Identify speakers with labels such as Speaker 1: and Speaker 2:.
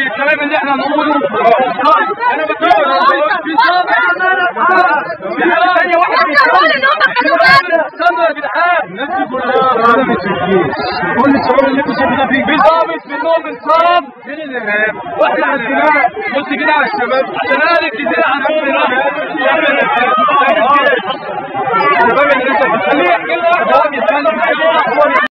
Speaker 1: الكلام اللي إحنا نقوله أنا بقول في ثانية واحدة استنى يا جدعان الناس كلها كل الشعور اللي انت شايفه فيه بالظابط منهم انصرم من الارهاب وإحنا عندنا بص كده على الشباب عشان أهل كتير عن حب الارهاب الشباب اللي انت بتخليه يحكي لنا